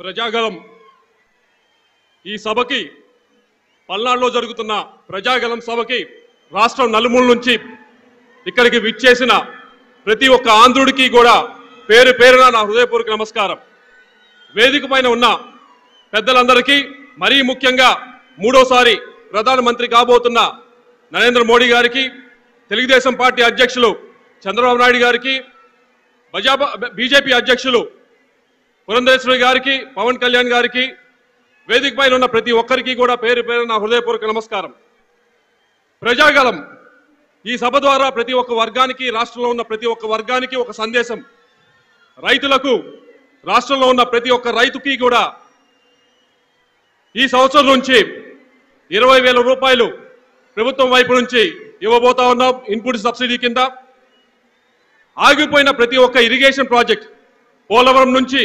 ప్రజాగలం ఈ సభకి పల్నాడులో జరుగుతున్న ప్రజాగలం సభకి రాష్ట్రం నలుమూల నుంచి ఇక్కడికి విచ్చేసిన ప్రతి ఒక్క ఆంధ్రుడికి కూడా పేరు పేరున నా హృదయపూర్వక నమస్కారం. వేదిక పైన ఉన్న పెద్దలందరికీ మరీ ముఖ్యంగా మూడోసారి ప్రధానమంత్రి కాబోతున్న నరేంద్ర మోడీ గారికి తెలుగుదేశం పార్టీ అధ్యక్షులు చంద్రబాబు నాయుడు గారికి బజాబా బీజేపీ అధ్యక్షులు పురంధేశ్వరి గారికి పవన్ కళ్యాణ్ గారికి వేదిక పైన ఉన్న ప్రతి ఒక్కరికి కూడా పేరు పేరు నా హృదయపూర్వక నమస్కారం. ప్రజాగలం ఈ సభ ద్వారా ప్రతి ఒక్క వర్గానికి రాష్ట్రంలో ఉన్న ప్రతి ఒక్క వర్గానికి ఒక సందేశం. రైతులకు రాష్ట్రంలో ఉన్న ప్రతి ఒక్క రైతుకి కూడా ఈ సంవత్సరం నుంచి ఇరవై వేల రూపాయలు ప్రభుత్వం వైపు నుంచి ఇవ్వబోతా ఉన్నాం ఇన్పుట్ సబ్సిడీ కింద. ఆగిపోయిన ప్రతి ఒక్క ఇరిగేషన్ ప్రాజెక్ట్ పోలవరం నుంచి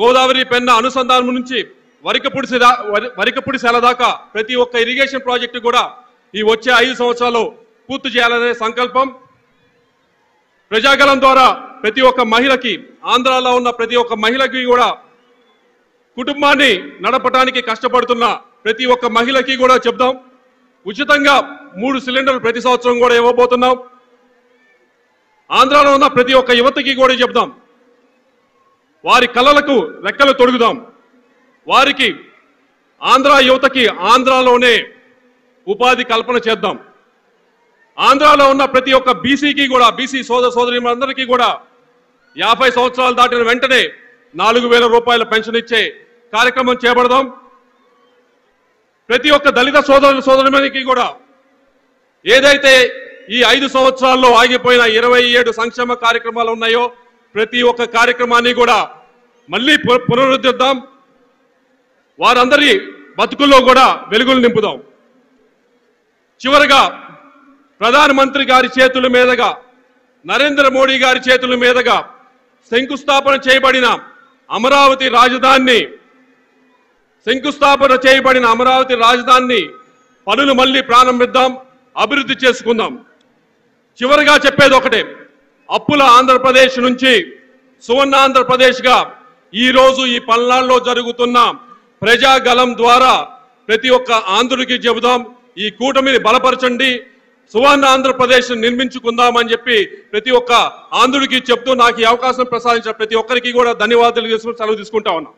గోదావరి పెన్న అనుసంధానం నుంచి వరికపుడి వరికపుడి సెల దాకా ప్రతి ఒక్క ఇరిగేషన్ ప్రాజెక్టు కూడా ఈ వచ్చే ఐదు సంవత్సరాలు పూర్తి చేయాలనే సంకల్పం. ప్రజాగలం ద్వారా ప్రతి ఒక్క మహిళకి ఆంధ్రాలో ఉన్న ప్రతి ఒక్క మహిళకి కూడా కుటుంబాన్ని నడపడానికి కష్టపడుతున్న ప్రతి ఒక్క మహిళకి కూడా చెప్దాం. ఉచితంగా మూడు సిలిండర్లు ప్రతి సంవత్సరం కూడా ఇవ్వబోతున్నాం. ఆంధ్రాలో ఉన్న ప్రతి ఒక్క యువతకి కూడా చెప్దాం. వారి కళలకు రెక్కలు తొడుగుదాం. వారికి ఆంధ్ర యువతకి ఆంధ్రాలోనే ఉపాధి కల్పన చేద్దాం. ఆంధ్రాలో ఉన్న ప్రతి ఒక్క బీసీకి కూడా బీసీ సోదర సోదరి కూడా యాభై సంవత్సరాలు దాటిన వెంటనే నాలుగు వేల రూపాయల పెన్షన్ ఇచ్చే కార్యక్రమం చేపడదాం. ప్రతి ఒక్క దళిత సోదరుల సోదరునికి కూడా ఏదైతే ఈ ఐదు సంవత్సరాల్లో ఆగిపోయిన ఇరవై ఏడు సంక్షేమ కార్యక్రమాలు ఉన్నాయో ప్రతి ఒక్క కార్యక్రమాన్ని కూడా మళ్ళీ పు- పునరుద్ధరిద్దాం. వారందరి బతుకుల్లో కూడా వెలుగులు నింపుదాం. చివరగా ప్రధానమంత్రి గారి చేతుల మీదుగా నరేంద్ర మోడీ గారి చేతుల మీదుగా శంకుస్థాపన చేయబడిన అమరావతి రాజధానిని శంకుస్థాపన చేయబడిన అమరావతి రాజధానిని పనులు మళ్ళీ ప్రారంభిద్దాం అభివృద్ధి చేసుకుందాం. చివరిగా చెప్పేది ఒకటే అప్పుల ఆంధ్రప్రదేశ్ నుంచి సువర్ణ ఆంధ్రప్రదేశ్గా ఈ రోజు ఈ పల్నాడులో జరుగుతున్న ప్రజాగలం ద్వారా ప్రతి ఒక్క ఆంధ్రుడికి చెబుదాం ఈ కూటమిని బలపరచండి సువర్ణ ఆంధ్రప్రదేశ్ నిర్మించుకుందామని చెప్పి ప్రతి ఒక్క ఆంధ్రుడికి చెప్తూ నాకు ఈ అవకాశం ప్రసాదించిన ప్రతి ఒక్కరికి కూడా ధన్యవాదాలు చేసుకుని సెలవు తీసుకుంటా ఉన్నా.